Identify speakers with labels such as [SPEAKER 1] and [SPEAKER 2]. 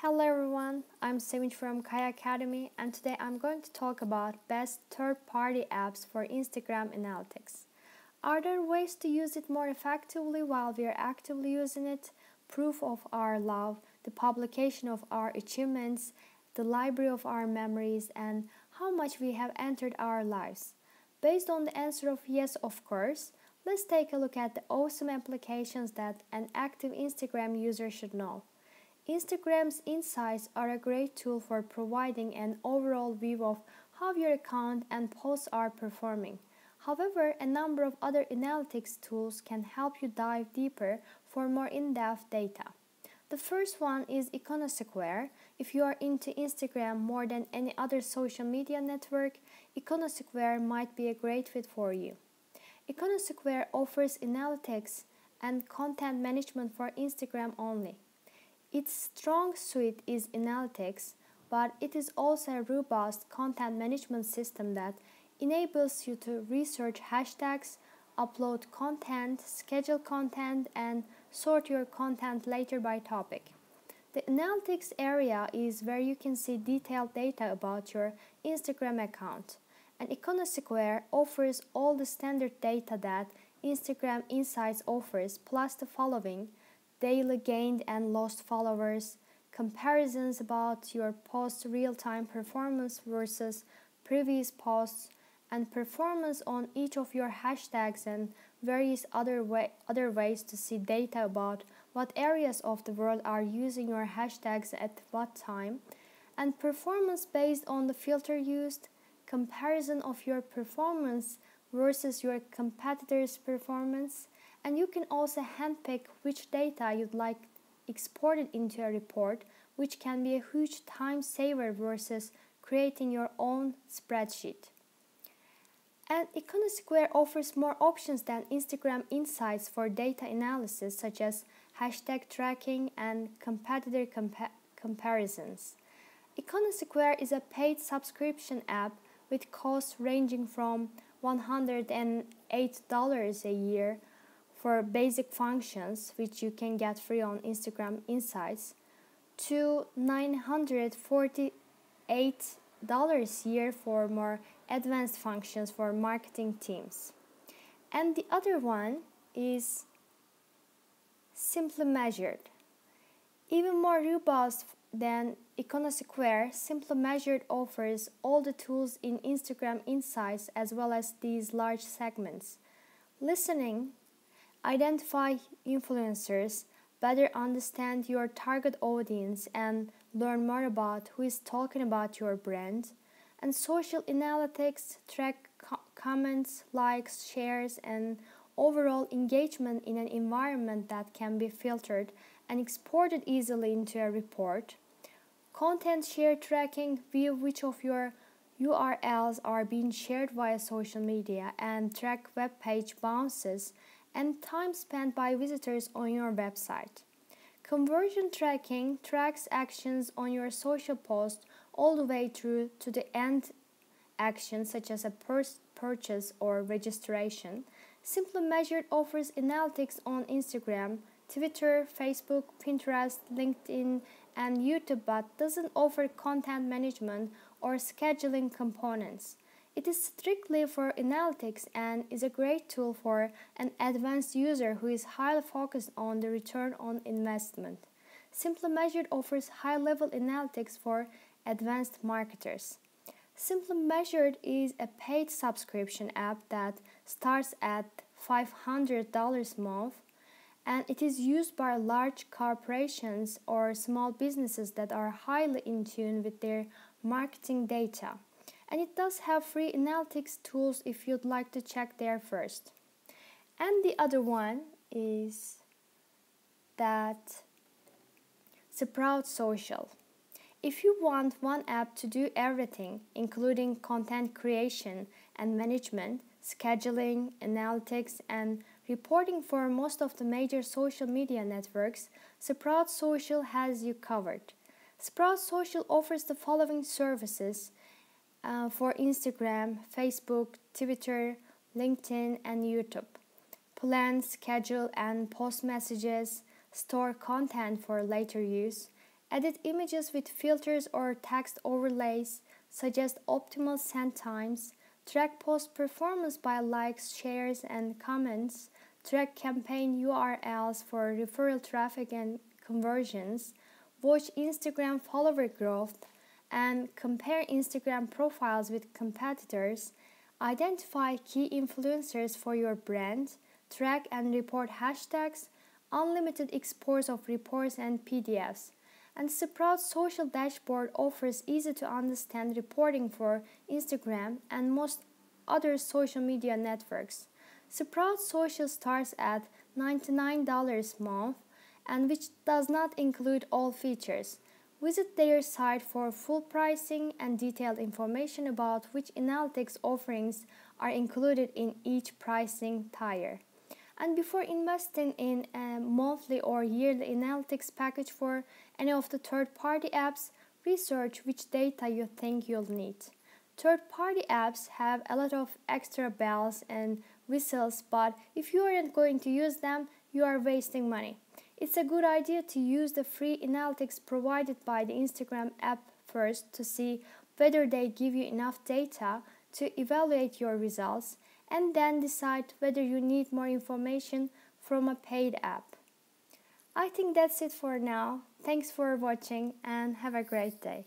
[SPEAKER 1] Hello everyone, I'm Sevinch from Kaya Academy and today I'm going to talk about best third-party apps for Instagram Analytics. Are there ways to use it more effectively while we are actively using it? Proof of our love, the publication of our achievements, the library of our memories, and how much we have entered our lives. Based on the answer of yes, of course, let's take a look at the awesome applications that an active Instagram user should know. Instagram's insights are a great tool for providing an overall view of how your account and posts are performing. However, a number of other analytics tools can help you dive deeper for more in-depth data. The first one is Iconosquare. If you are into Instagram more than any other social media network, Iconosquare might be a great fit for you. Iconosquare offers analytics and content management for Instagram only. Its strong suit is analytics, but it is also a robust content management system that enables you to research hashtags, upload content, schedule content, and sort your content later by topic. The analytics area is where you can see detailed data about your Instagram account. And Iconosquare offers all the standard data that Instagram Insights offers, plus the following daily gained and lost followers, comparisons about your post real time performance versus previous posts, and performance on each of your hashtags and various other, way, other ways to see data about what areas of the world are using your hashtags at what time, and performance based on the filter used, comparison of your performance versus your competitors' performance, and you can also handpick which data you'd like exported into a report, which can be a huge time saver versus creating your own spreadsheet. And Iconosquare offers more options than Instagram Insights for data analysis, such as hashtag tracking and competitor compa comparisons. Iconosquare is a paid subscription app with costs ranging from $108 a year for basic functions, which you can get free on Instagram Insights, to $948 a year for more advanced functions for marketing teams. And the other one is Simply Measured. Even more robust than Iconosquare, Simply Measured offers all the tools in Instagram Insights as well as these large segments. Listening Identify influencers, better understand your target audience, and learn more about who is talking about your brand. And social analytics track co- comments, likes, shares, and overall engagement in an environment that can be filtered and exported easily into a report. Content share tracking, view which of your URLs are being shared via social media, and track web page bounces and time spent by visitors on your website. Conversion tracking tracks actions on your social post all the way through to the end action, such as a purchase or registration. Simply Measured offers analytics on Instagram, Twitter, Facebook, Pinterest, LinkedIn, and YouTube, but doesn't offer content management or scheduling components. It is strictly for analytics and is a great tool for an advanced user who is highly focused on the return on investment. Simply Measured offers high level analytics for advanced marketers. Simply Measured is a paid subscription app that starts at $500 a month and it is used by large corporations or small businesses that are highly in tune with their marketing data and it does have free analytics tools if you'd like to check there first. And the other one is that Sprout Social. If you want one app to do everything, including content creation and management, scheduling, analytics, and reporting for most of the major social media networks, Sprout Social has you covered. Sprout Social offers the following services uh, for Instagram, Facebook, Twitter, LinkedIn, and YouTube. Plan, schedule, and post messages, store content for later use, edit images with filters or text overlays, suggest optimal send times, track post performance by likes, shares, and comments, track campaign URLs for referral traffic and conversions, watch Instagram follower growth, and compare Instagram profiles with competitors, identify key influencers for your brand, track and report hashtags, unlimited exports of reports and PDFs. And Sprout Social Dashboard offers easy to understand reporting for Instagram and most other social media networks. Sprout Social starts at $99 a month and which does not include all features. Visit their site for full pricing and detailed information about which analytics offerings are included in each pricing tier. And before investing in a monthly or yearly analytics package for any of the third party apps, research which data you think you'll need. Third party apps have a lot of extra bells and whistles, but if you aren't going to use them, you are wasting money. It's a good idea to use the free analytics provided by the Instagram app first to see whether they give you enough data to evaluate your results and then decide whether you need more information from a paid app. I think that's it for now. Thanks for watching and have a great day.